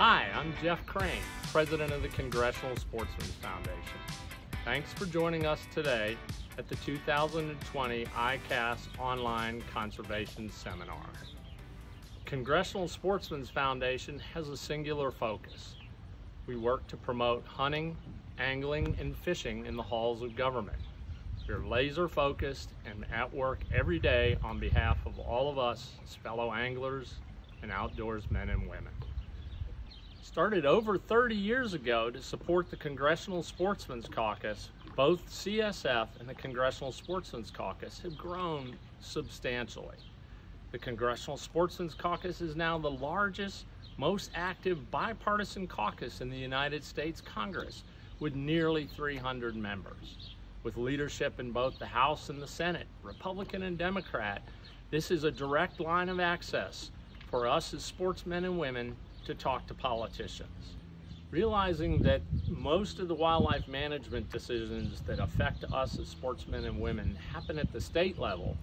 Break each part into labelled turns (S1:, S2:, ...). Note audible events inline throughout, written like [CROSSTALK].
S1: Hi, I'm Jeff Crane, President of the Congressional Sportsmen's Foundation. Thanks for joining us today at the 2020 ICAST Online Conservation Seminar. Congressional Sportsmen's Foundation has a singular focus. We work to promote hunting, angling, and fishing in the halls of government. We're laser focused and at work every day on behalf of all of us fellow anglers and outdoors men and women. Started over 30 years ago to support the Congressional Sportsmen's Caucus both CSF and the Congressional Sportsmen's Caucus have grown substantially. The Congressional Sportsmen's Caucus is now the largest, most active bipartisan caucus in the United States Congress with nearly 300 members. With leadership in both the House and the Senate, Republican and Democrat, this is a direct line of access for us as sportsmen and women to talk to politicians realizing that most of the wildlife management decisions that affect us as sportsmen and women happen at the state level.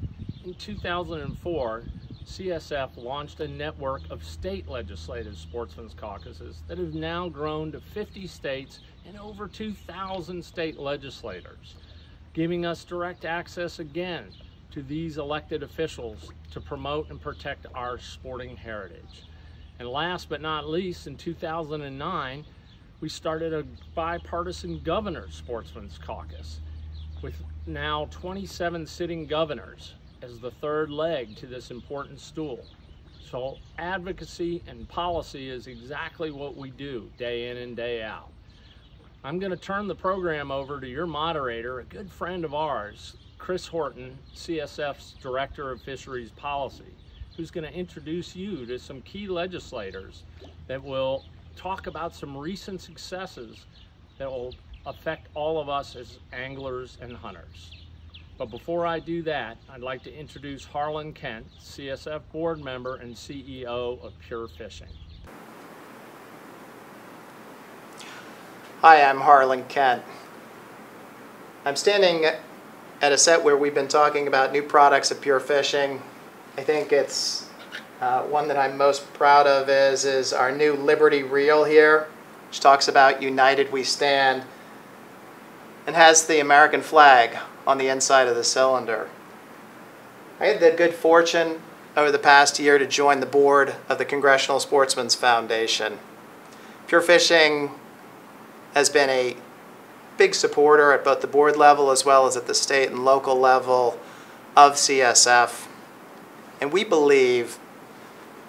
S1: In 2004, CSF launched a network of state legislative sportsmen's caucuses that have now grown to 50 states and over 2,000 state legislators, giving us direct access again to these elected officials to promote and protect our sporting heritage. And last but not least, in 2009, we started a bipartisan governor sportsman's caucus with now 27 sitting governors as the third leg to this important stool. So advocacy and policy is exactly what we do day in and day out. I'm going to turn the program over to your moderator, a good friend of ours, Chris Horton, CSF's Director of Fisheries Policy, who's going to introduce you to some key legislators that will talk about some recent successes that will affect all of us as anglers and hunters. But before I do that, I'd like to introduce Harlan Kent, CSF board member and CEO of Pure Fishing.
S2: Hi, I'm Harlan Kent. I'm standing at a set where we've been talking about new products of Pure Fishing. I think it's uh, one that I'm most proud of is, is our new Liberty Reel here, which talks about United We Stand, and has the American flag on the inside of the cylinder. I had the good fortune over the past year to join the board of the Congressional Sportsmen's Foundation. Pure Fishing has been a big supporter at both the board level as well as at the state and local level of CSF. And we believe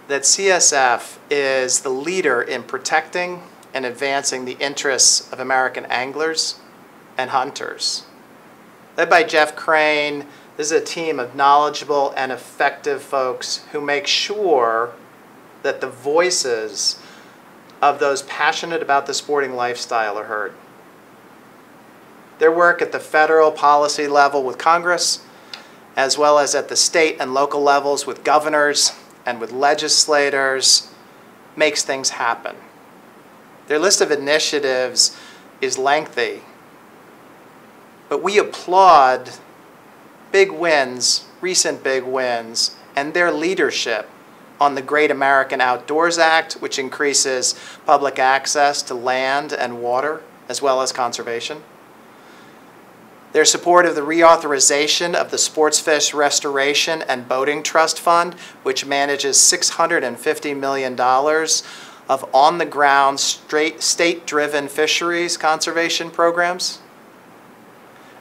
S2: that CSF is the leader in protecting and advancing the interests of American anglers and hunters. Led by Jeff Crane, this is a team of knowledgeable and effective folks who make sure that the voices of those passionate about the sporting lifestyle are heard. Their work at the federal policy level with Congress, as well as at the state and local levels with governors and with legislators makes things happen. Their list of initiatives is lengthy, but we applaud big wins, recent big wins, and their leadership on the Great American Outdoors Act, which increases public access to land and water, as well as conservation. Their support of the reauthorization of the Sportsfish Restoration and Boating Trust Fund, which manages $650 million of on-the-ground state-driven fisheries conservation programs,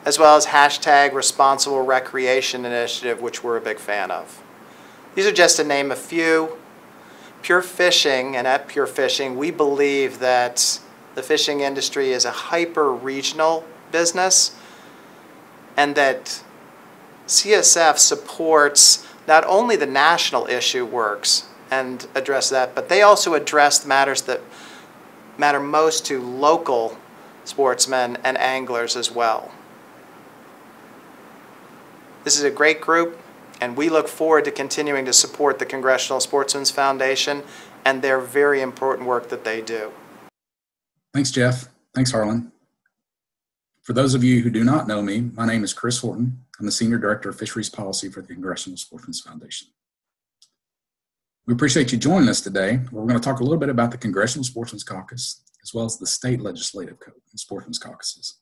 S2: as well as hashtag Responsible Recreation Initiative, which we're a big fan of. These are just to name a few. Pure Fishing, and at Pure Fishing, we believe that the fishing industry is a hyper-regional business and that CSF supports not only the national issue works and address that, but they also address matters that matter most to local sportsmen and anglers as well. This is a great group, and we look forward to continuing to support the Congressional Sportsmen's Foundation and their very important work that they do.
S3: Thanks, Jeff. Thanks, Harlan. For those of you who do not know me, my name is Chris Horton. I'm the Senior Director of Fisheries Policy for the Congressional Sportsmen's Foundation. We appreciate you joining us today. We're going to talk a little bit about the Congressional Sportsmen's Caucus as well as the state legislative sportsmen's caucuses.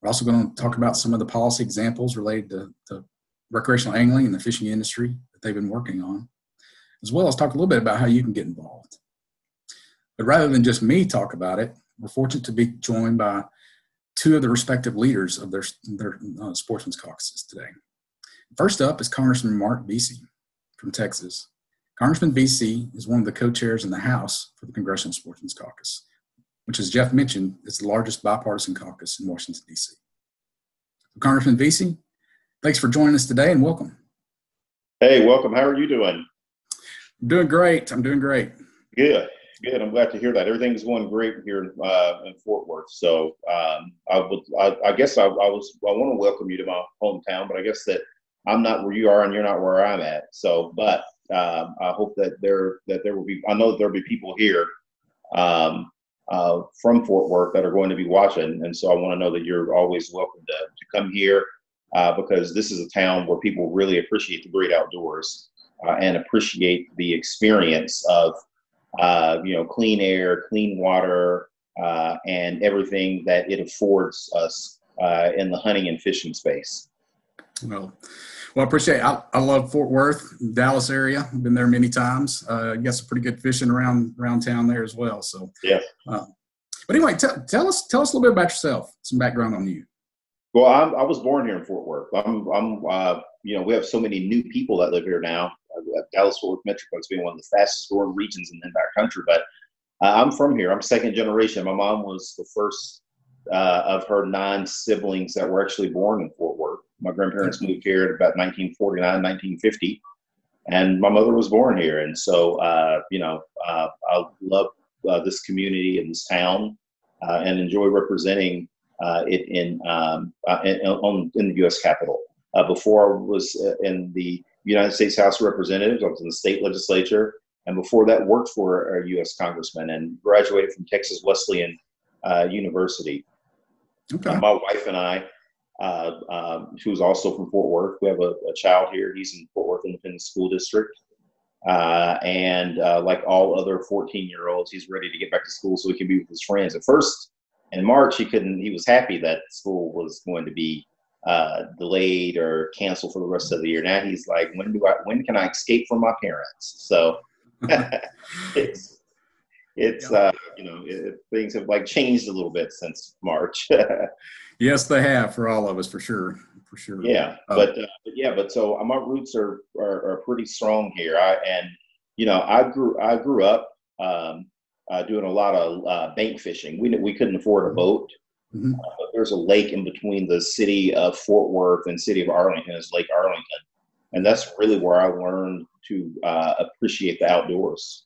S3: We're also going to talk about some of the policy examples related to, to recreational angling and the fishing industry that they've been working on, as well as talk a little bit about how you can get involved. But rather than just me talk about it, we're fortunate to be joined by two of the respective leaders of their, their uh, sportsmen's caucuses today. First up is Congressman Marc Veasey from Texas. Congressman Veasey is one of the co-chairs in the House for the Congressional Sportsmen's Caucus, which, as Jeff mentioned, is the largest bipartisan caucus in Washington, D.C. Congressman Veasey, thanks for joining us today and welcome.
S4: Hey, welcome. How are you doing?
S3: I'm doing great. I'm doing great.
S4: Good. Good. I'm glad to hear that. Everything's going great here uh, in Fort Worth. So um, I would, I, I guess I, I, was, I want to welcome you to my hometown, but I guess that I'm not where you are and you're not where I'm at. So, but um, I hope that there that there will be. I know there'll be people here um, uh, from Fort Worth that are going to be watching, and so I want to know that you're always welcome to to come here uh, because this is a town where people really appreciate the great outdoors uh, and appreciate the experience of uh, you know clean air, clean water, uh, and everything that it affords us uh, in the hunting and fishing space.
S3: Well, well, I appreciate. It. I, I love Fort Worth, Dallas area. I've been there many times. Uh, got some pretty good fishing around around town there as well. So
S4: yeah.
S3: Uh, but anyway, t- tell us tell us a little bit about yourself. Some background on you.
S4: Well, I'm, i was born here in Fort Worth. I'm, I'm uh, you know, we have so many new people that live here now. Uh, Dallas Fort Worth Metroplex being one of the fastest growing regions in the entire country. But uh, I'm from here. I'm second generation. My mom was the first uh, of her nine siblings that were actually born in Fort Worth. My grandparents moved here at about 1949, 1950, and my mother was born here. And so, uh, you know, uh, I love uh, this community and this town, uh, and enjoy representing uh, it in, um, in, in the U.S. Capitol. before I was in the United States House of Representatives, I was in the state legislature, and before that, worked for a U.S. congressman and graduated from Texas Wesleyan University. Okay. my wife and I uh, um, who's also from Fort Worth. We have a, a, child here. He's in Fort Worth Independent School District. Uh, and uh, like all other 14 year olds, he's ready to get back to school so he can be with his friends. At first, in March, he couldn't, he was happy that school was going to be uh, delayed or canceled for the rest of the year. Now he's like, when do I, when can I escape from my parents? So [LAUGHS] [LAUGHS] it's, it's, uh, you know, it, things have like changed a little bit since March. [LAUGHS]
S3: Yes, they have for all of us, for sure, for sure.
S4: Yeah, uh, but, uh, but yeah, but so uh, my roots are, are, are pretty strong here. I and you know I grew I grew up um, uh, doing a lot of uh, bank fishing. We we couldn't afford a mm-hmm. boat, mm-hmm. Uh, but there's a lake in between the city of Fort Worth and city of Arlington. Is Lake Arlington, and that's really where I learned to appreciate the outdoors.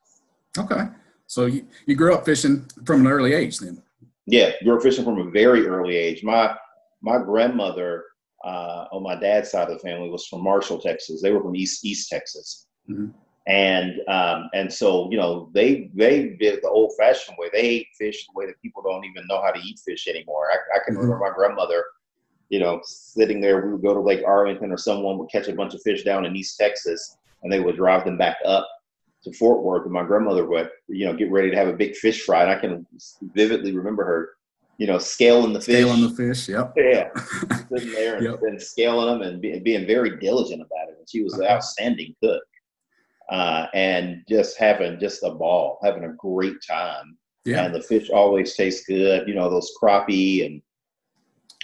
S3: Okay, so you, you grew up fishing from an early age, then.
S4: Yeah, grew up fishing from a very early age. My my grandmother uh, on my dad's side of the family was from Marshall, Texas. They were from East East Texas, mm-hmm. And um, and so you know they they did the old fashioned way. They ate fish the way that people don't even know how to eat fish anymore. I, I can mm-hmm. remember my grandmother, you know, sitting there. We would go to Lake Arlington, or someone would catch a bunch of fish down in East Texas, and they would drive them back up to Fort Worth, and my grandmother would, you know, get ready to have a big fish fry. And I can vividly remember her, you know, scaling the fish.
S3: Scaling the fish, yep. [LAUGHS]
S4: Yeah, [LAUGHS] sitting there and, yep. and scaling them and be, being very diligent about it. And she was an outstanding cook, uh, and just having just a ball, having a great time. Yeah. And the fish always taste good. You know, those crappie and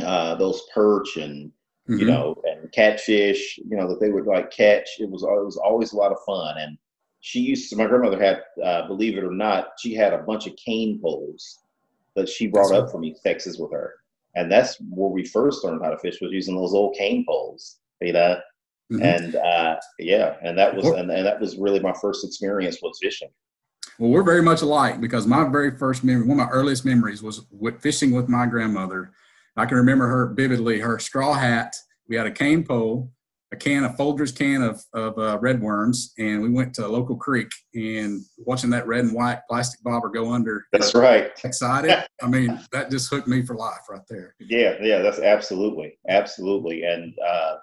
S4: uh, those perch and mm-hmm. you know and catfish. You know that they would like catch. It was it was always a lot of fun and she used to, my grandmother had, uh, believe it or not, she had a bunch of cane poles that she brought up from East Texas with her. And that's where we first learned how to fish was using those old cane poles, you know? Mm-hmm. And uh, yeah, and that was and, and that was really my first experience with fishing.
S3: Well, we're very much alike because my very first memory, one of my earliest memories, was with fishing with my grandmother. I can remember her vividly. Her straw hat. We had a cane pole, a can a Folgers can of, of uh, red worms, and we went to a local creek and watching that red and white plastic bobber go under.
S4: That's right. [LAUGHS]
S3: Excited. I mean, that just hooked me for life right there.
S4: Yeah, yeah, that's absolutely, absolutely, and uh,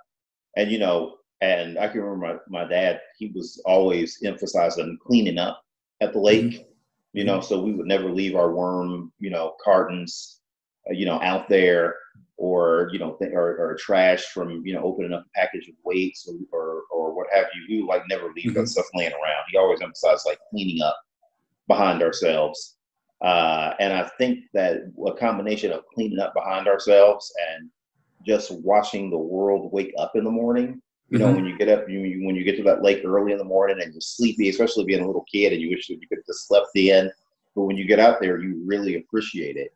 S4: and you know, and I can remember my, my dad, he was always emphasizing cleaning up at the lake, mm-hmm. you know, so we would never leave our worm, you know, cartons, uh, you know, out there or, you know, th- or, or, trash from, you know, opening up a package of weights or, or, or what have you. We would like never leave mm-hmm. that stuff laying around. He always emphasized like cleaning up behind ourselves. Uh, and I think that a combination of cleaning up behind ourselves and just watching the world wake up in the morning you know, mm-hmm. when you get up, you, when you get to that lake early in the morning and you're sleepy, especially being a little kid, and you wish that you could have just slept in. But when you get out there, you really appreciate it.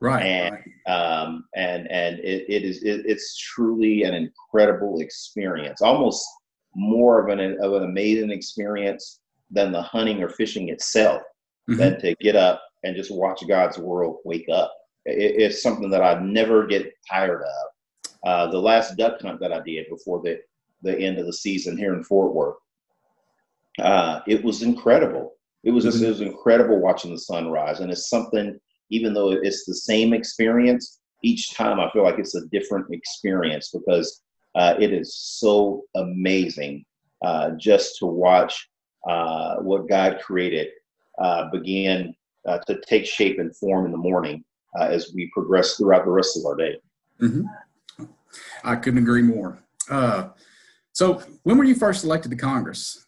S3: Right.
S4: And right. um, and and it, it is it, it's truly an incredible experience, almost more of an of an amazing experience than the hunting or fishing itself. Mm-hmm. Than to get up and just watch God's world wake up. It, it's something that I never get tired of. Uh, the last duck hunt that I did before the the end of the season here in Fort Worth. Uh, it was incredible. It was just, mm-hmm. it was incredible watching the sunrise, and it's something. Even though it's the same experience, each time I feel like it's a different experience because uh, it is so amazing uh, just to watch uh, what God created uh, begin uh, to take shape and form in the morning uh, as we progress throughout the rest of our day.
S3: Mm-hmm. I couldn't agree more. So, when were you first elected to Congress?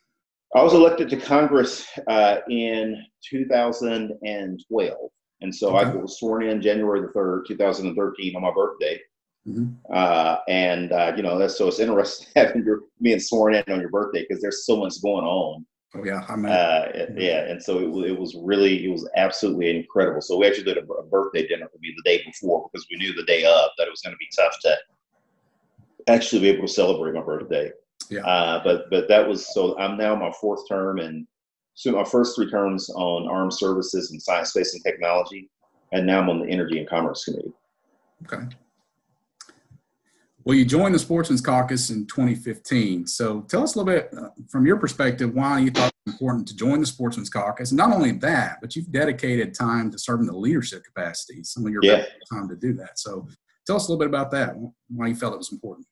S4: I was elected to Congress uh, in 2012. And so okay. I was sworn in January the 3rd, 2013, on my birthday. Mm-hmm. Uh, and, uh, you know, that's so it's interesting [LAUGHS] having your being sworn in on your birthday because there's so much going on.
S3: Oh, yeah. I
S4: mean, uh, yeah. And so it, it was really, it was absolutely incredible. So we actually did a, a birthday dinner for me the day before because we knew the day of that it was going to be tough to actually be able to celebrate my birthday. Yeah. Uh, but but that was so I'm now my fourth term and so my first three terms on armed services and science, space, and technology, and now I'm on the energy and commerce committee.
S3: Okay. Well, you joined the Sportsman's Caucus in 2015. So tell us a little bit uh, from your perspective why you thought it was important to join the Sportsman's Caucus. Not only that, but you've dedicated time to serving the leadership capacity, some of your yeah. time to do that. So tell us a little bit about that, why you felt it was important.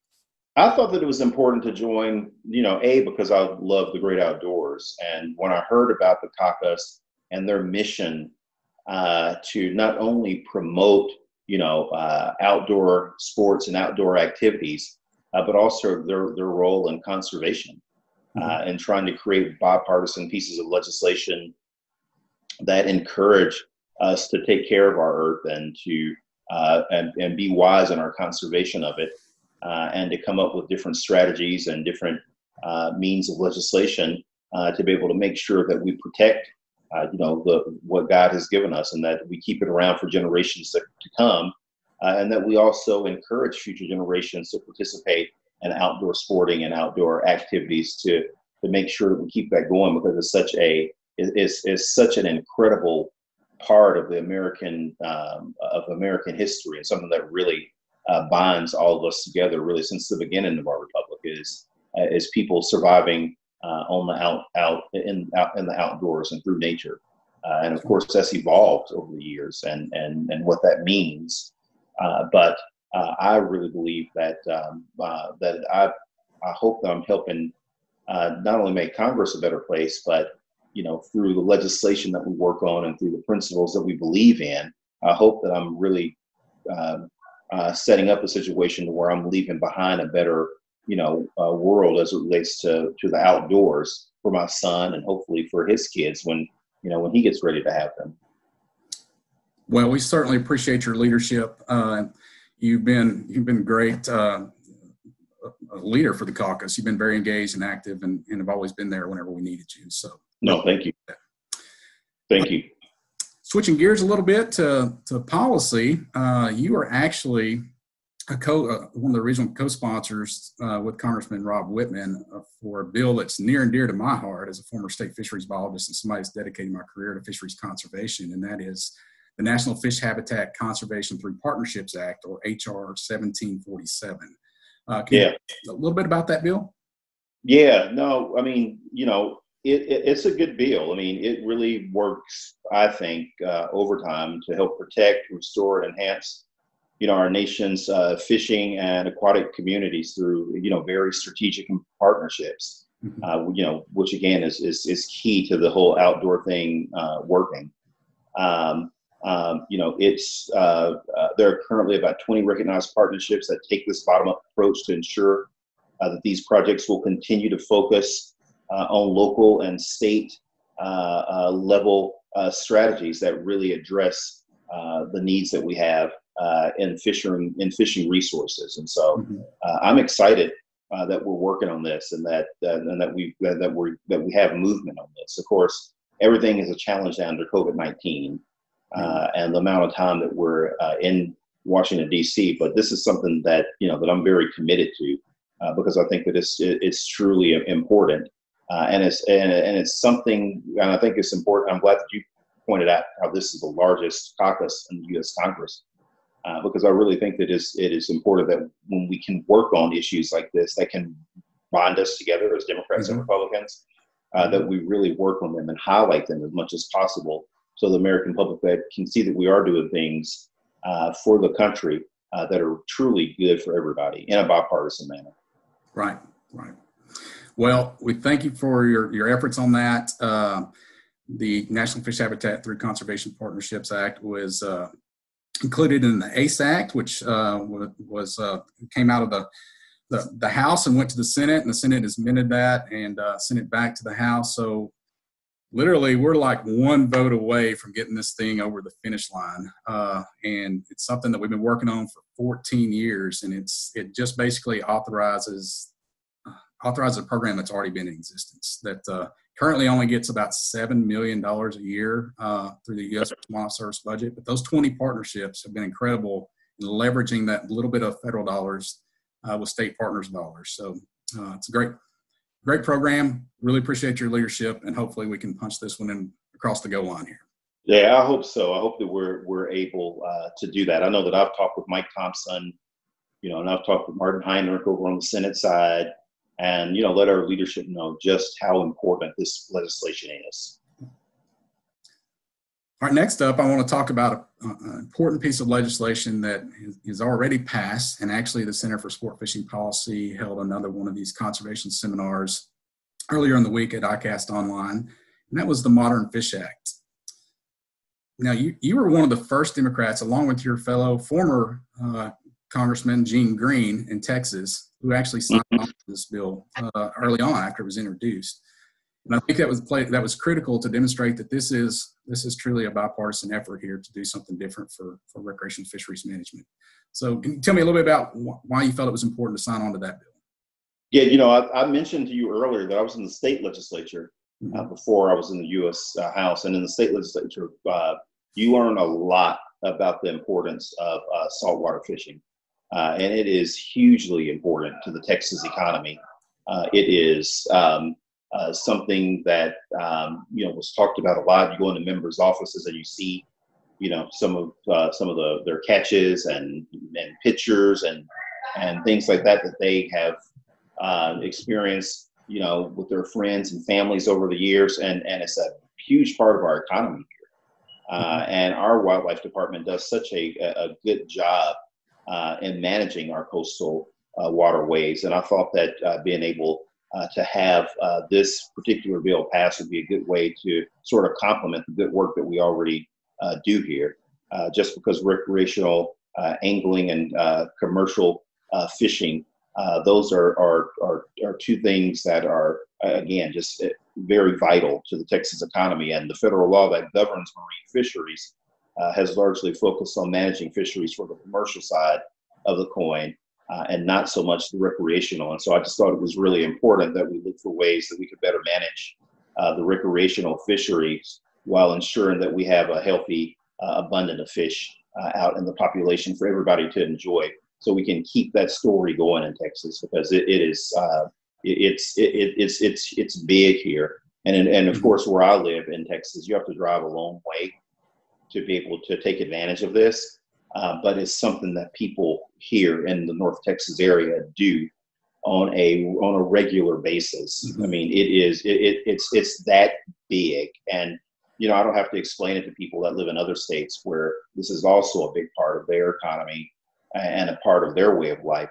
S4: I thought that it was important to join, you know, A, because I love the great outdoors. And when I heard about the caucus and their mission uh, to not only promote, you know, uh, outdoor sports and outdoor activities, uh, but also their, their role in conservation mm-hmm. Uh, and trying to create bipartisan pieces of legislation that encourage us to take care of our earth and to uh, and, and be wise in our conservation of it uh, and to come up with different strategies and different uh, means of legislation uh, to be able to make sure that we protect, uh, you know, the what God has given us, and that we keep it around for generations to, to come, uh, and that we also encourage future generations to participate in outdoor sporting and outdoor activities to to make sure that we keep that going because it's such a it's, it's such an incredible part of the American um, of American history and something that really uh, binds all of us together really since the beginning of our republic is uh, is people surviving uh, on the out out in out in the outdoors and through nature. Uh, and of course that's evolved over the years and and and what that means. Uh, but uh, I really believe that um, that I I hope that I'm helping not only make Congress a better place but you know through the legislation that we work on and through the principles that we believe in I hope that I'm really um, uh, setting up a situation where I'm leaving behind a better, you know, uh, world as it relates to to the outdoors for my son and hopefully for his kids when you know when he gets ready to have them.
S3: Well, we certainly appreciate your leadership. Uh, you've been you've been great uh, leader for the caucus. You've been very engaged and active, and, and have always been there whenever we needed you. So
S4: no, thank you, thank you.
S3: Switching gears a little bit to, to policy, uh, you are actually a co, uh, one of the original co-sponsors uh, with Congressman Rob Wittman uh, for a bill that's near and dear to my heart as a former state fisheries biologist and somebody who's dedicated my career to fisheries conservation, and that is the National Fish Habitat Conservation Through Partnerships Act, or HR 1747. Uh, yeah. a little bit about that bill?
S4: Yeah, no, I mean, you know, it, it, it's a good bill. I mean, it really works, I think, uh, overtime to help protect, restore, and enhance you know our nation's uh, fishing and aquatic communities through you know very strategic partnerships. Mm-hmm. Uh, you know, which again is, is is key to the whole outdoor thing uh, working. Um, um, you know, it's uh, uh, there are currently about 20 recognized partnerships that take this bottom-up approach to ensure uh, that these projects will continue to focus uh, on local and state uh, uh, level strategies that really address the needs that we have in fishing in fishing resources. And so, mm-hmm. I'm excited that we're working on this and that and that we that we that we have movement on this. Of course, everything is a challenge now under COVID-19 uh, and the amount of time that we're uh, in Washington D.C. But this is something that you know that I'm very committed to uh, because I think that it's it's truly important, uh, and it's and, and it's something, and I think it's important. I'm glad that you pointed out how this is the largest caucus in the U.S. Congress. Uh, because I really think that is, it is important that when we can work on issues like this that can bond us together as Democrats mm-hmm. and Republicans, uh, that we really work on them and highlight them as much as possible so the American public that can see that we are doing things uh, for the country uh, that are truly good for everybody in a bipartisan manner.
S3: Right, right. Well, we thank you for your, your efforts on that. Uh, the National Fish Habitat through Conservation Partnerships Act was uh, included in the ACE Act, which uh, was uh, came out of the, the, the House and went to the Senate, and the Senate has amended that and sent it back to the House. So literally we're like one vote away from getting this thing over the finish line uh, and it's something that we've been working on for 14 years and it's it just basically authorizes authorizes a program that's already been in existence that uh, currently only gets about $7 million a year uh, through the u.s wildlife service budget but those 20 partnerships have been incredible in leveraging that little bit of federal dollars uh, with state partners dollars so uh, it's a great great program. Really appreciate your leadership, and hopefully we can punch this one in across the goal line here.
S4: Yeah, I hope so. I hope that we're we're able uh, to do that. I know that I've talked with Mike Thompson, you know, and I've talked with Martin Heinrich over on the Senate side, and you know, let our leadership know just how important this legislation is.
S3: All right, next up, I want to talk about an important piece of legislation that is already passed, and actually, the Center for Sport Fishing Policy held another one of these conservation seminars earlier in the week at ICAST Online, and that was the Modern Fish Act. Now, you, you were one of the first Democrats, along with your fellow former uh, Congressman Gene Green in Texas, who actually signed mm-hmm. on this bill uh, early on after it was introduced. And I think that was play, that was critical to demonstrate that this is this is truly a bipartisan effort here to do something different for for recreation fisheries management. So, can you tell me a little bit about why you felt it was important to sign on to that bill?
S4: Yeah, you know, I, I mentioned to you earlier that I was in the state legislature uh, mm-hmm. before I was in the U.S. Uh, House, and in the state legislature, uh, you learn a lot about the importance of uh, saltwater fishing, uh, and it is hugely important to the Texas economy. Uh, it is um, uh, something that um, you know was talked about a lot. You go into members' offices and you see, you know, some of uh, some of the their catches and and pictures and and things like that that they have uh, experienced, you know, with their friends and families over the years, and and it's a huge part of our economy here. Uh, mm-hmm. and our wildlife department does such a, a good job in managing our coastal uh, waterways, and I thought that being able uh, to have uh, this particular bill pass would be a good way to sort of complement the good work that we already uh, do here. Uh, just because recreational uh, angling and uh, commercial fishing, those are, are, are, are, two things that are, again, just very vital to the Texas economy. And the federal law that governs marine fisheries has largely focused on managing fisheries for the commercial side of the coin uh, and not so much the recreational. And so I just thought it was really important that we look for ways that we could better manage uh, the recreational fisheries while ensuring that we have a healthy, uh, abundant of fish uh, out in the population for everybody to enjoy. So we can keep that story going in Texas because it, it is uh, it, it's it, it's it's it's big here. And and of mm-hmm. course, where I live in Texas, you have to drive a long way to be able to take advantage of this uh, but it's something that people here in the North Texas area do on a on a regular basis. Mm-hmm. I mean, it is it, it, it's it's that big, and you know I don't have to explain it to people that live in other states where this is also a big part of their economy and a part of their way of life.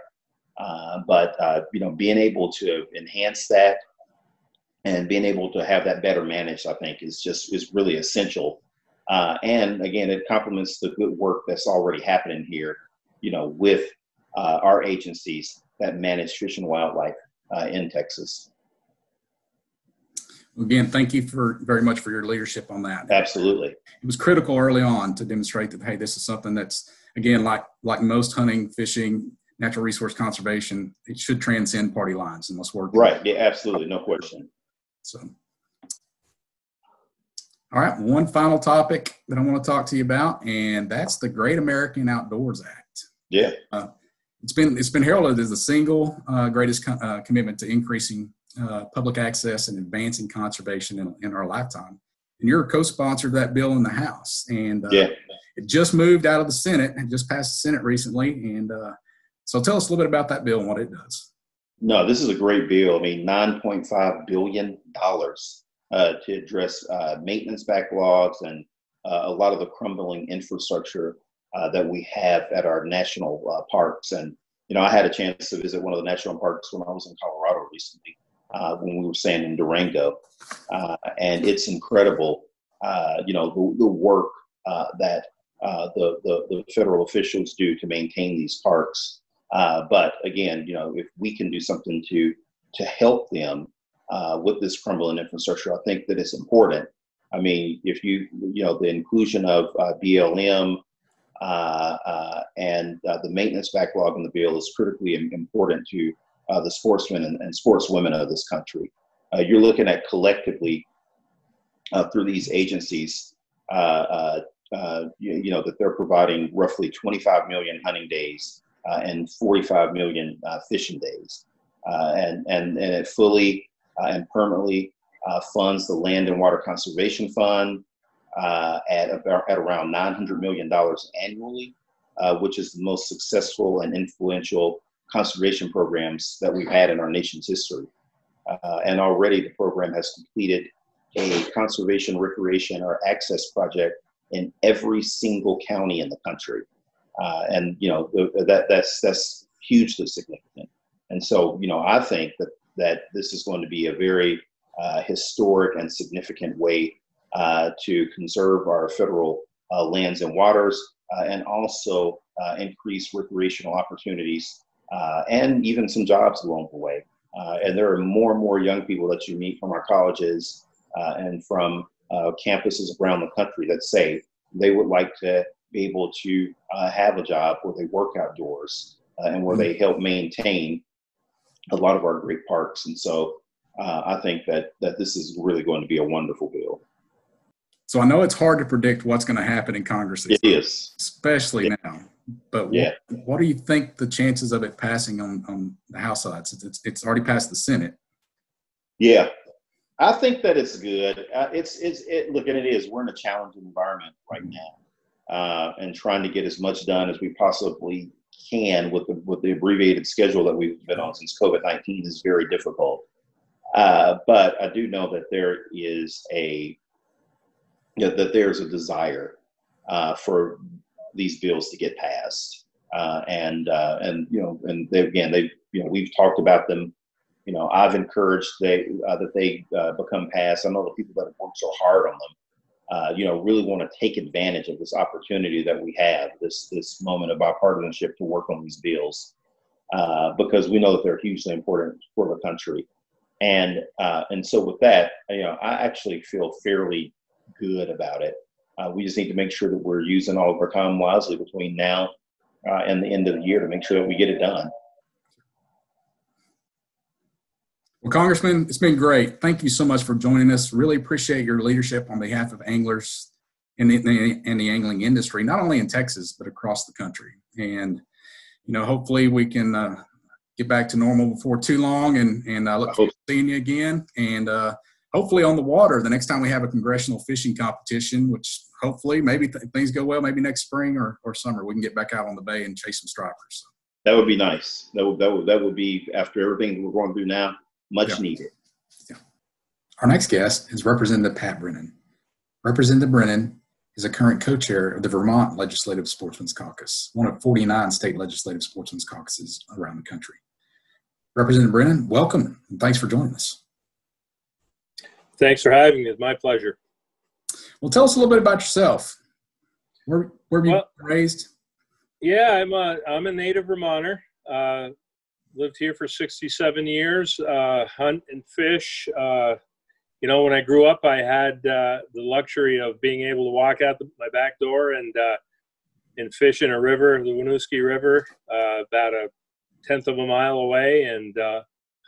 S4: Uh, but uh, you know, being able to enhance that and being able to have that better managed, I think, is just is really essential. Uh, and again, it complements the good work that's already happening here. You know, with uh, our agencies that manage fish and wildlife uh, in Texas.
S3: Again, thank you for very much for your leadership on that.
S4: Absolutely,
S3: it was critical early on to demonstrate that hey, this is something that's again like like most hunting, fishing, natural resource conservation, it should transcend party lines and let's work.
S4: Right. Yeah. Absolutely. No question.
S3: So, all right, one final topic that I want to talk to you about, and that's the Great American Outdoors Act.
S4: Yeah.
S3: Uh, it's been it's been heralded as the single uh, greatest co- uh, commitment to increasing uh, public access and advancing conservation in, in, our lifetime. And you're a co-sponsor of that bill in the House, and uh,
S4: yeah.
S3: it just moved out of the Senate and just passed the Senate recently. And uh, so, tell us a little bit about that bill and what it does.
S4: No, this is a great bill. I mean, $9.5 billion uh, to address uh, maintenance backlogs and uh, a lot of the crumbling infrastructure uh, that we have at our national uh, parks. And, you know, I had a chance to visit one of the national parks when I was in Colorado recently, uh, when we were staying in Durango. and it's incredible, you know, the, the work that the, the, the federal officials do to maintain these parks. Uh, but again, you know, if we can do something to to help them uh, with this crumbling infrastructure, I think that it's important. I mean, if you you know the inclusion of uh, BLM uh, uh, and uh, the maintenance backlog in the bill is critically important to the sportsmen and, and sportswomen of this country. you're looking at collectively through these agencies. You, you know that they're providing roughly 25 million hunting days and 45 million fishing days. Uh, and, and, and it fully and permanently funds the Land and Water Conservation Fund at, about, at around $900 million annually, which is the most successful and influential conservation programs that we've had in our nation's history. Uh, and already the program has completed a conservation, recreation, or access project in every single county in the country uh, and you know that that's that's hugely significant. And so you know I think that that this is going to be a very uh, historic and significant way uh, to conserve our federal uh, lands and waters, uh, and also uh, increase recreational opportunities and even some jobs along the way. and there are more and more young people that you meet from our colleges and from campuses around the country that say they would like to be able to uh, have a job where they work outdoors uh, and where they help maintain a lot of our great parks. And so uh, I think that that this is really going to be a wonderful bill.
S3: So I know it's hard to predict what's going to happen in Congress.
S4: It is,
S3: especially yeah. now. But yeah. what, what, do you think the chances of it passing on, on the House side? It's, it's already passed the Senate.
S4: Yeah, I think that it's good. Uh, it's it's it. Look, and it is. We're in a challenging environment right now uh, and trying to get as much done as we possibly can with the with the abbreviated schedule that we've been on since COVID nineteen is very difficult. Uh, but I do know that there is a you know, that there's a desire uh, for these bills to get passed, uh, and uh, and you know, and they again they you know we've talked about them. You know, I've encouraged they uh, that they become passed. I know the people that have worked so hard on them uh, you know, really want to take advantage of this opportunity that we have, this this moment of bipartisanship to work on these bills, uh, because we know that they're hugely important for the country, and uh, and so with that, you know, I actually feel fairly good about it. Uh, we just need to make sure that we're using all of our time wisely between now uh, and the end of the year to make sure that we get it done.
S3: Well, Congressman, it's been great. Thank you so much for joining us. Really appreciate your leadership on behalf of anglers in the, in the angling industry, not only in Texas, but across the country. And, you know, hopefully we can uh, get back to normal before too long and, and I look forward to seeing you again. And uh, hopefully on the water the next time we have a congressional fishing competition, which hopefully maybe th- things go well, maybe next spring or, or summer, we can get back out on the bay and chase some stripers.
S4: That would be nice. That would, that would, that would be after everything we're going through now much yeah. needed. Yeah.
S3: Our next guest is Representative Pat Brennan. Representative Brennan is a current co-chair of the Vermont Legislative Sportsmen's Caucus, one of 49 state legislative sportsmen's caucuses around the country. Representative Brennan, welcome and thanks for joining us.
S5: Thanks for having me. It's my pleasure.
S3: Well, tell us a little bit about yourself. Where, where were you well, raised?
S5: Yeah, I'm a, I'm a native Vermonter. Uh, lived here for 67 years, uh, hunt and fish. Uh, you know, when I grew up, I had uh, the luxury of being able to walk out the, my back door and uh, and fish in a river, the Winooski River, uh, about a tenth of a mile away, and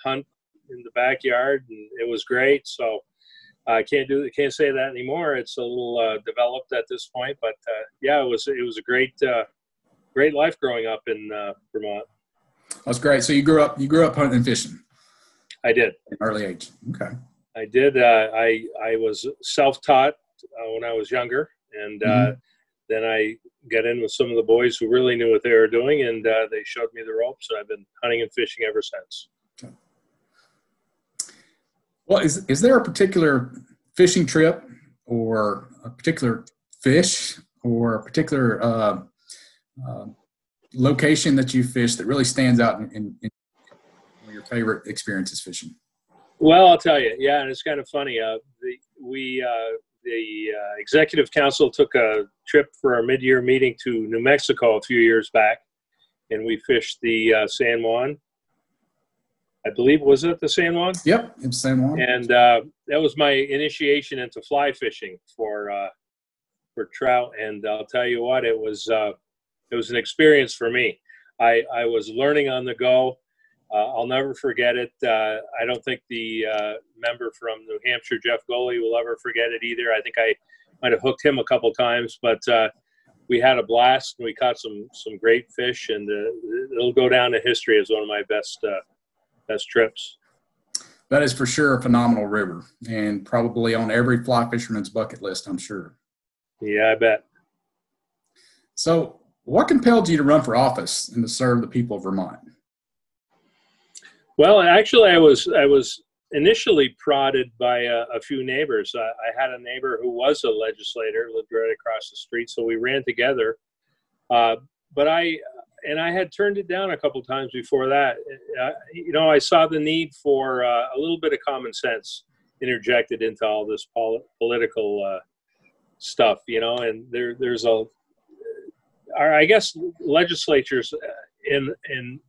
S5: hunt in the backyard, and it was great. So I can't do can't say that anymore. It's a little uh, developed at this point, but uh, yeah, it was it was a great uh, great life growing up in uh, Vermont.
S3: That's great. So you grew up you grew up hunting and fishing.
S5: I did.
S3: early age. Okay.
S5: I did. Uh, I I was self taught uh, when I was younger, and mm-hmm. then I got in with some of the boys who really knew what they were doing, and they showed me the ropes, and I've been hunting and fishing ever since. Okay.
S3: Well, is is there a particular fishing trip or a particular fish or a particular uh, uh, location that you fish that really stands out in, in, in your favorite experiences fishing?
S5: Well, I'll tell you. Yeah, and it's kind of funny. Uh, the, we uh, the uh, executive council took a trip for our mid-year meeting to New Mexico a few years back, and we fished the uh, San Juan I believe was it the San Juan?
S3: Yep, it's San Juan.
S5: And uh, that was my initiation into fly fishing for uh, for trout. And I'll tell you what, it was uh, it was an experience for me. I I was learning on the go. Uh, I'll never forget it. Uh, I don't think the uh, member from New Hampshire, Jeff Goley, will ever forget it either. I think I might have hooked him a couple times, but we had a blast and we caught some some great fish, and it'll go down to history as one of my best best trips.
S3: That is for sure a phenomenal river and probably on every fly fisherman's bucket list, I'm sure.
S5: Yeah, I bet.
S3: So, what compelled you to run for office and to serve the people of Vermont?
S5: Well, actually, I was I was initially prodded by a, a few neighbors. I, I, had a neighbor who was a legislator, lived right across the street, so we ran together. Uh, but I and I had turned it down a couple times before that. Uh, you know, I saw the need for uh, a little bit of common sense interjected into all this pol- political uh, stuff. You know, and there there's a, I guess legislatures uh, in in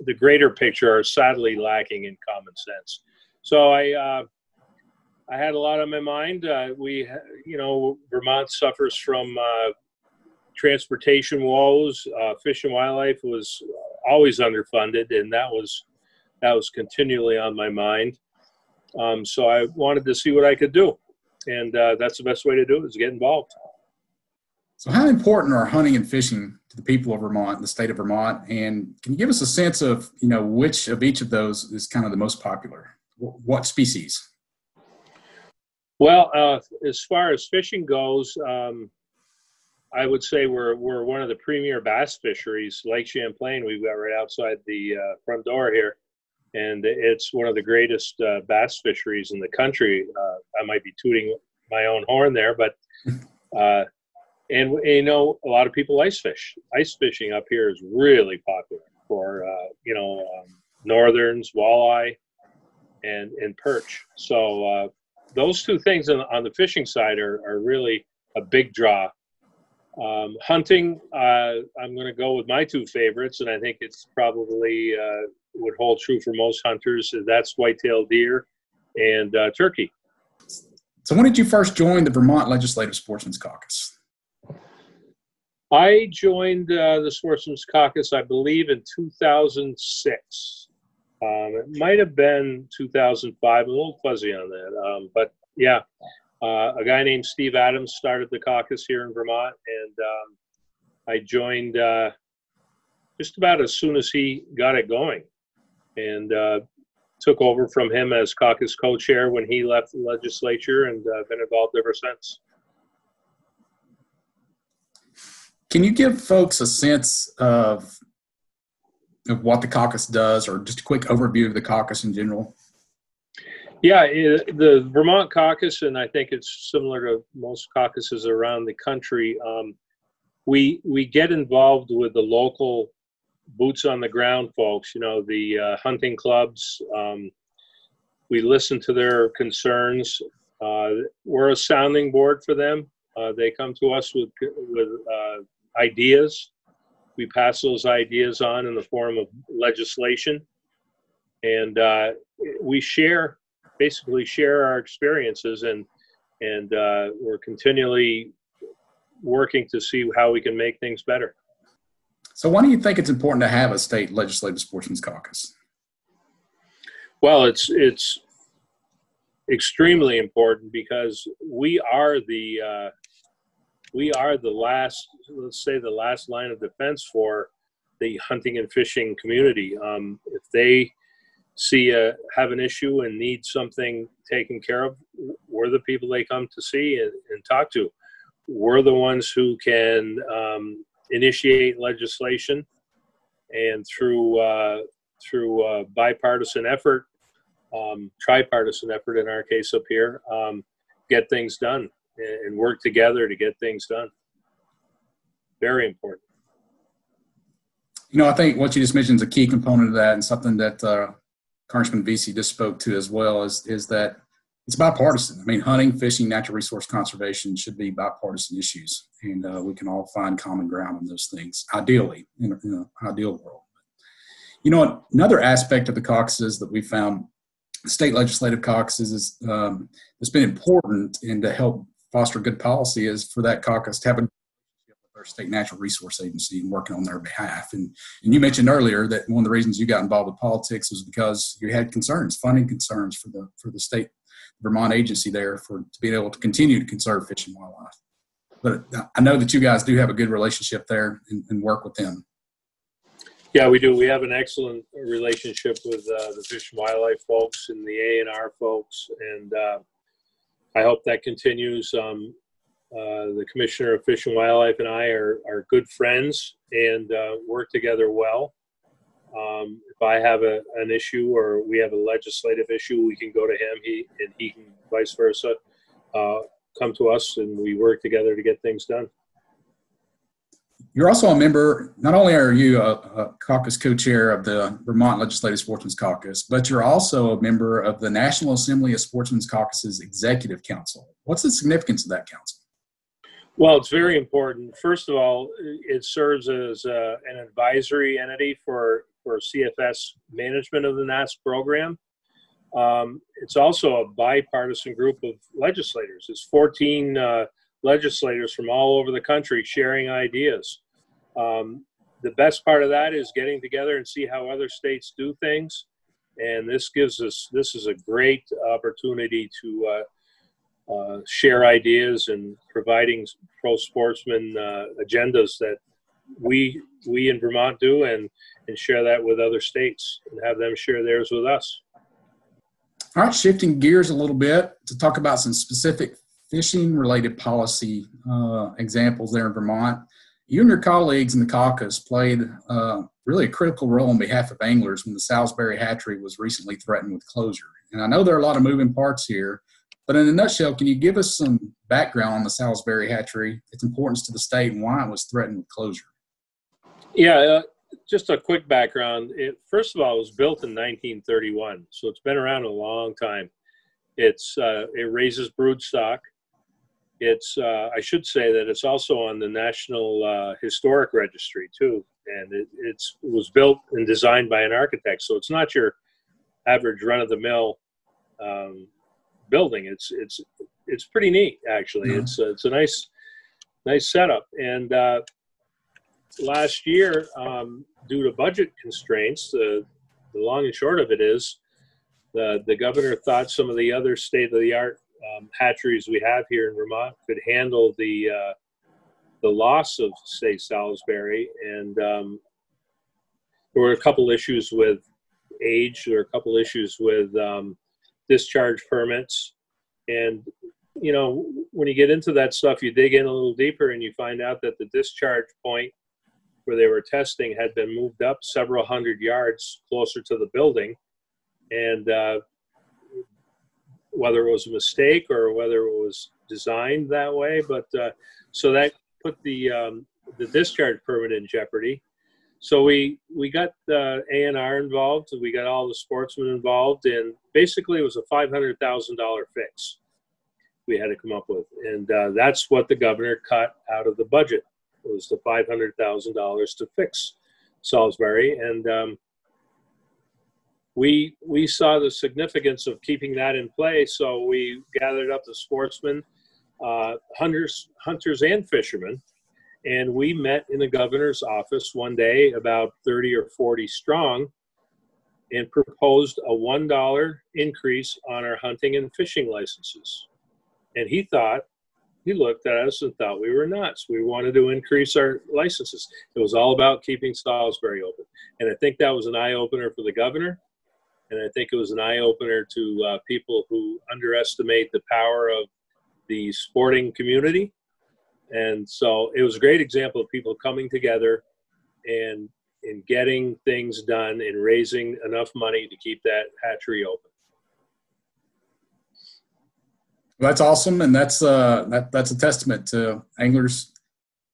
S5: the greater picture are sadly lacking in common sense. So I. Uh, I had a lot on my mind. Uh, we, you know, Vermont suffers from transportation woes. Uh, Fish and Wildlife was always underfunded, and that was that was continually on my mind. Um, so I wanted to see what I could do, and uh, that's the best way to do it is get involved.
S3: So, how important are hunting and fishing to the people of Vermont, the state of Vermont? And can you give us a sense of you know which of each of those is kind of the most popular? What species?
S5: Well, uh, as far as fishing goes, um, I would say we're we're one of the premier bass fisheries. Lake Champlain, we've got right outside the uh, front door here, and it's one of the greatest uh, bass fisheries in the country. Uh, I might be tooting my own horn there, but uh, and, you know a lot of people ice fish. Ice fishing up here is really popular for uh, you know um, northerns, walleye, and and perch. So uh, those two things on, on the fishing side are, are really a big draw um, hunting, uh, I'm going to go with my two favorites, and I think it's probably uh, would hold true for most hunters. That's white-tailed deer and uh, turkey.
S3: So, when did you first join the Vermont Legislative Sportsmen's Caucus?
S5: I joined uh, the Sportsmen's Caucus, I believe, in 2006. Um, it might have been 2005. a little fuzzy on that, um, but yeah, uh, a guy named Steve Adams started the caucus here in Vermont, and um, I joined uh, just about as soon as he got it going, and uh, took over from him as caucus co-chair when he left the legislature, and uh, been involved ever since.
S3: Can you give folks a sense of of what the caucus does, or just a quick overview of the caucus in general?
S5: Yeah, the Vermont caucus, and I think it's similar to most caucuses around the country. Um, we we get involved with the local boots on the ground folks. You know, the uh, hunting clubs. Um, we listen to their concerns. Uh, we're a sounding board for them. Uh, they come to us with with uh, ideas. We pass those ideas on in the form of legislation, and uh, we share basically share our experiences and and uh, we're continually working to see how we can make things better.
S3: So, why do you think it's important to have a state legislative sportsman's caucus?
S5: Well, it's it's extremely important because we are the uh, we are the last, let's say, the last line of defense for the hunting and fishing community. Um, if they see a have an issue and need something taken care of, we're the people they come to see and, and talk to. We're the ones who can um, initiate legislation, and through uh, through uh, bipartisan effort, um, tripartisan effort in our case up here, um, get things done and work together to get things done. Very important.
S3: You know, I think what you just mentioned is a key component of that, and something that uh, Congressman Veasey just spoke to as well is, is that it's bipartisan. I mean, hunting, fishing, natural resource conservation should be bipartisan issues, and uh, we can all find common ground on those things, ideally, in, in an ideal world. You know, another aspect of the caucuses that we found, state legislative caucuses, is um, it's been important and to help foster good policy is for that caucus to have a our state natural resource agency and working on their behalf. And and you mentioned earlier that one of the reasons you got involved with politics was because you had concerns, funding concerns for the for the state Vermont agency there for to be able to continue to conserve fish and wildlife. But I know that you guys do have a good relationship there and, and work with them.
S5: Yeah, we do. We have an excellent relationship with uh, the fish and wildlife folks and the A and R folks, and uh, I hope that continues. Um, uh, the Commissioner of Fish and Wildlife and I are, are good friends and uh, work together well. Um, if I have a, an issue or we have a legislative issue, we can go to him. He and he can vice versa uh, come to us, and we work together to get things done.
S3: You're also a member. Not only are you a, a caucus co-chair of the Vermont Legislative Sportsmen's Caucus, but you're also a member of the National Assembly of Sportsmen's Caucus's Executive Council. What's the significance of that council?
S5: Well, it's very important. First of all, it serves as uh, an advisory entity for, for CFS management of the NAS program. Um, it's also a bipartisan group of legislators. It's 14 uh, legislators from all over the country sharing ideas. Um, the best part of that is getting together and see how other states do things. And this gives us, this is a great opportunity to uh, uh, share ideas and providing pro sportsman uh, agendas that we we in Vermont do, and and share that with other states and have them share theirs with us.
S3: All right, shifting gears a little bit to talk about some specific fishing related policy uh, examples there in Vermont. You and your colleagues in the caucus played uh, really a critical role on behalf of anglers when the Salisbury hatchery was recently threatened with closure. And I know there are a lot of moving parts here, but in a nutshell, can you give us some background on the Salisbury hatchery, its importance to the state, and why it was threatened with closure?
S5: Yeah, uh, just a quick background. It, first of all, it was built in 1931, so it's been around a long time. It's uh, it raises brood stock. It's uh, I should say that it's also on the National uh, Historic Registry too, and it, it's it was built and designed by an architect, so it's not your average run of the mill um, building. It's it's it's pretty neat actually. Mm-hmm. It's it's a nice nice setup. And uh, last year, um, due to budget constraints, the the long and short of it is the the governor thought some of the other state of the art um, hatcheries we have here in Vermont could handle the uh, the loss of say Salisbury, and um, there were a couple issues with age. There were a couple issues with um, discharge permits. And, you know, when you get into that stuff, you dig in a little deeper and you find out that the discharge point where they were testing had been moved up several hundred yards closer to the building. And uh, whether it was a mistake or whether it was designed that way. But uh, so that put the um, the discharge permit in jeopardy. So we we got the A and R involved. We got all the sportsmen involved, and basically it was a five hundred thousand dollar fix we had to come up with, and uh, that's what the governor cut out of the budget It was the five hundred thousand dollars to fix Salisbury, and um, we we saw the significance of keeping that in place. So we gathered up the sportsmen, uh, hunters, hunters and fishermen, and we met in the governor's office one day, about thirty or forty strong, and proposed a one dollar increase on our hunting and fishing licenses. And he thought he looked at us and thought we were nuts. We wanted to increase our licenses. It was all about keeping Salisbury open. And I think that was an eye opener for the governor. And I think it was an eye opener to uh, people who underestimate the power of the sporting community. And so it was a great example of people coming together and in getting things done and raising enough money to keep that hatchery open.
S3: That's awesome, and that's uh, that, that's a testament to anglers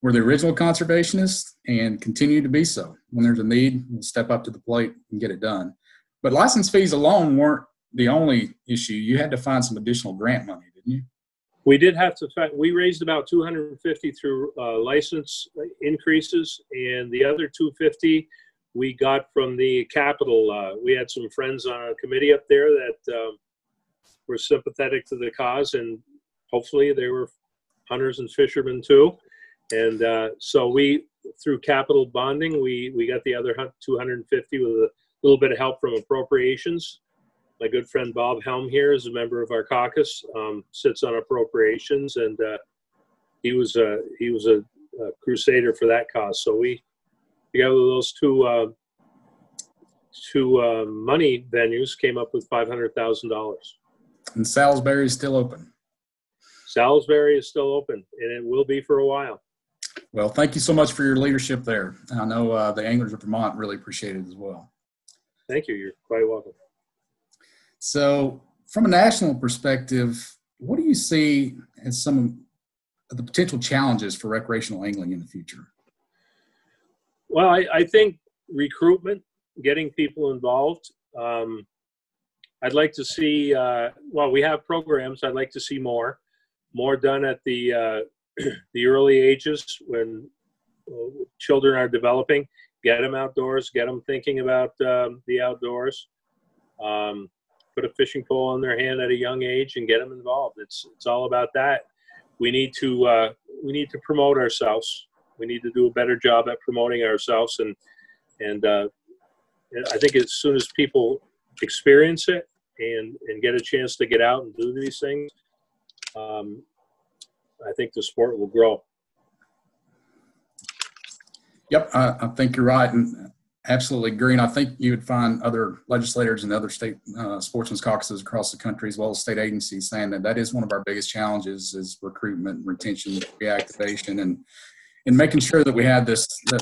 S3: were the original conservationists and continue to be so. When there's a need, we'll step up to the plate and get it done. But license fees alone weren't the only issue. You had to find some additional grant money, didn't you?
S5: We did have to. We raised about 250 through uh, license increases, and the other 250 we got from the capital. Uh, we had some friends on a committee up there that. Um, were sympathetic to the cause, and hopefully they were hunters and fishermen too. And uh, so we, through capital bonding, we we got the other 250 with a little bit of help from appropriations. My good friend Bob Helm here is a member of our caucus, um, sits on appropriations, and uh, he was a he was a, a, crusader for that cause. So we together those two uh, two uh, money venues came up with five hundred thousand dollars.
S3: And Salisbury is still open.
S5: Salisbury is still open, and it will be for a while.
S3: Well, thank you so much for your leadership there. And I know uh, the Anglers of Vermont really appreciate it as well.
S5: Thank you. You're quite welcome.
S3: So, from a national perspective, what do you see as some of the potential challenges for recreational angling in the future?
S5: Well, I, I think recruitment, getting people involved. Um, I'd like to see, uh, well, we have programs. I'd like to see more, more done at the uh, [CLEARS THROAT] the early ages when uh, children are developing. Get them outdoors. Get them thinking about um, the outdoors. Um, put a fishing pole in their hand at a young age and get them involved. It's it's all about that. We need to uh, we need to promote ourselves. We need to do a better job at promoting ourselves and and uh, I think as soon as people experience it and and get a chance to get out and do these things, um, I think the sport will grow.
S3: Yep, I, I, think you're right, and absolutely agree. And I think you would find other legislators and other state uh, caucuses across the country, as well as state agencies, saying that that is one of our biggest challenges: is recruitment, retention, reactivation, and and making sure that we have this the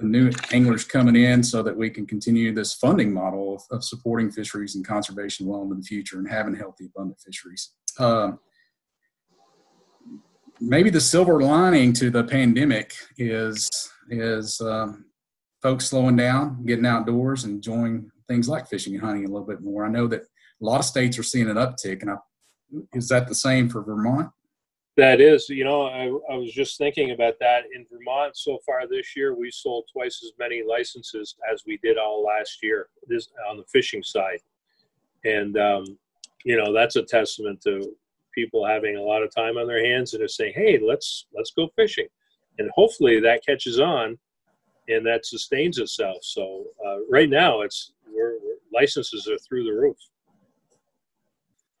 S3: new anglers coming in so that we can continue this funding model of, of supporting fisheries and conservation well into the future and having healthy abundant fisheries uh, maybe the silver lining to the pandemic is is um, folks slowing down getting outdoors and enjoying things like fishing and hunting a little bit more i know that a lot of states are seeing an uptick and I, is that the same for vermont
S5: that is, you know, I, I was just thinking about that. In Vermont, so far this year, we sold twice as many licenses as we did all last year. This on the fishing side, and um, you know, that's a testament to people having a lot of time on their hands and are saying, "Hey, let's let's go fishing," and hopefully that catches on, and that sustains itself. So uh, right now, it's we're, we're, licenses are through the roof.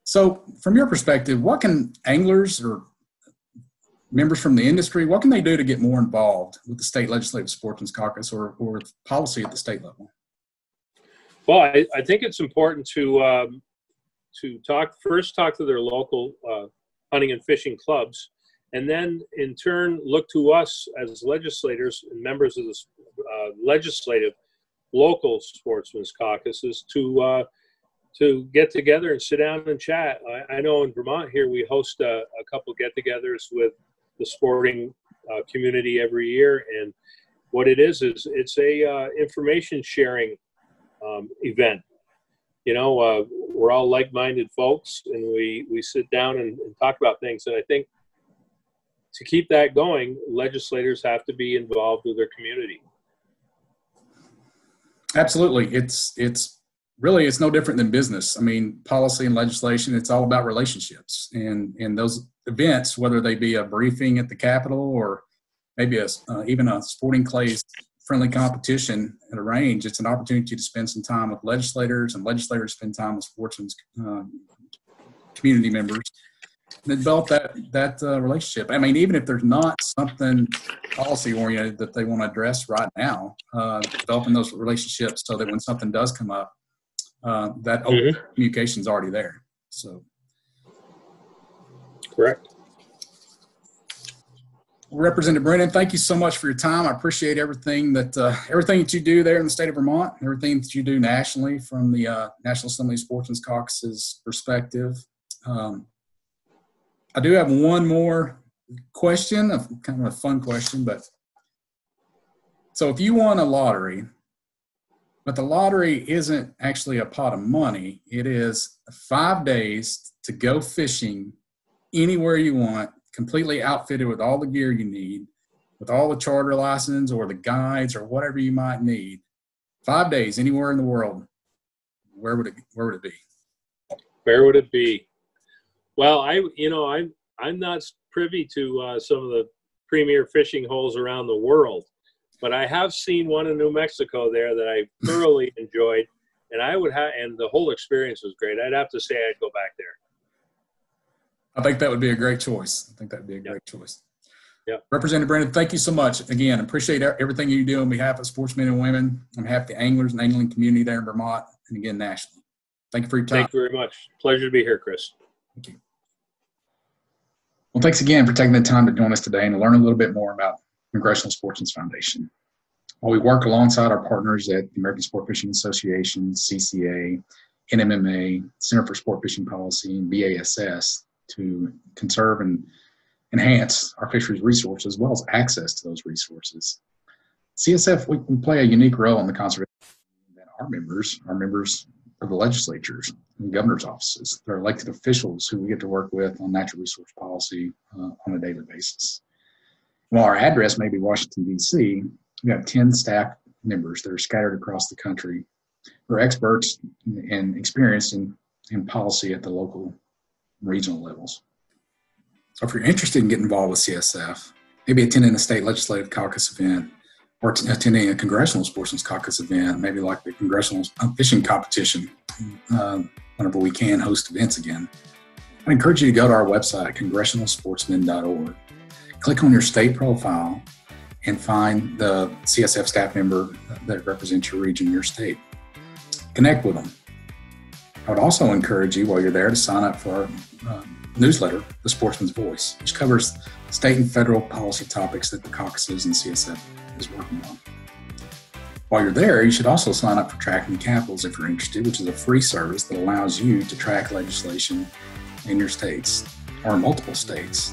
S3: So, from your perspective, what can anglers or members from the industry, what can they do to get more involved with the state legislative sportsmen's caucus or, or with policy at the state level?
S5: Well, I, I think it's important to um, to talk first talk to their local uh, hunting and fishing clubs, and then in turn look to us as legislators and members of the uh, legislative local sportsmen's caucuses to uh, to get together and sit down and chat. I, I know in Vermont here we host a, a couple get-togethers with the sporting uh, community every year, and what it is is it's a uh, information sharing um, event. You know, uh, we're all like-minded folks, and we we sit down and, and talk about things. And I think to keep that going, legislators have to be involved with their community.
S3: Absolutely, it's it's really it's no different than business. I mean, policy and legislation, it's all about relationships. And and those events, whether they be a briefing at the Capitol or maybe a, uh, even a sporting clays friendly competition at a range, it's an opportunity to spend some time with legislators and legislators spend time with sports and uh, community members and develop that that uh, relationship. I mean, even if there's not something policy oriented that they want to address right now, uh, developing those relationships so that when something does come up, uh, that mm-hmm. communication is already there. So,
S5: correct.
S3: Representative Brennan, thank you so much for your time. I appreciate everything that uh, everything that you do there in the state of Vermont, everything that you do nationally from the uh, National Assembly Sportsmen's Caucus's perspective. Um, I do have one more question, kind of a fun question, but so if you won a lottery but the lottery isn't actually a pot of money. It is five days to go fishing anywhere you want, completely outfitted with all the gear you need, with all the charter license or the guides or whatever you might need. Five days anywhere in the world. Where would it where would it be?
S5: Where would it be? Well, I you know I'm I'm not privy to uh, some of the premier fishing holes around the world but I have seen one in New Mexico there that I [LAUGHS] thoroughly enjoyed, and I would have, and the whole experience was great. I'd have to say I'd go back there.
S3: I think that would be a great choice. I think that would be a great yep. choice.
S5: Yeah.
S3: Representative Brennan, thank you so much. Again, appreciate everything you do on behalf of sportsmen and women, on behalf of the anglers and angling community there in Vermont, and again, nationally. Thank you for your time.
S5: Thank you very much. Pleasure to be here, Chris.
S3: Thank you. Well, thanks again for taking the time to join us today and learn a little bit more about Congressional Sportsmen's Foundation. While we work alongside our partners at the American Sport Fishing Association, CCA, NMMA, Center for Sport Fishing Policy, and BASS to conserve and enhance our fisheries resources as well as access to those resources. CSF, we, we play a unique role in the conservation that our members, our members of the legislatures and governor's offices, they're elected officials who we get to work with on natural resource policy uh, on a daily basis. While our address may be Washington, D.C., we have 10 staff members that are scattered across the country who are experts and experienced in, in policy at the local regional levels. So if you're interested in getting involved with CSF, maybe attending a state legislative caucus event or attending a congressional sportsman's caucus event, maybe like the congressional fishing competition, uh, whenever we can host events again, I encourage you to go to our website, congressionalsportsmen.org click on your state profile and find the CSF staff member that represents your region, your state. Connect with them. I would also encourage you while you're there to sign up for our uh, newsletter, The Sportsman's Voice, which covers state and federal policy topics that the caucuses and CSF is working on. While you're there, you should also sign up for Tracking Capitals if you're interested, which is a free service that allows you to track legislation in your states or multiple states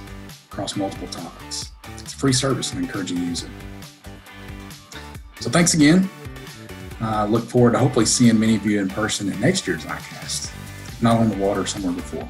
S3: across multiple topics. It's a free service and I encourage you to use it. So thanks again. I uh, look forward to hopefully seeing many of you in person at next year's ICAST, not on the water somewhere before.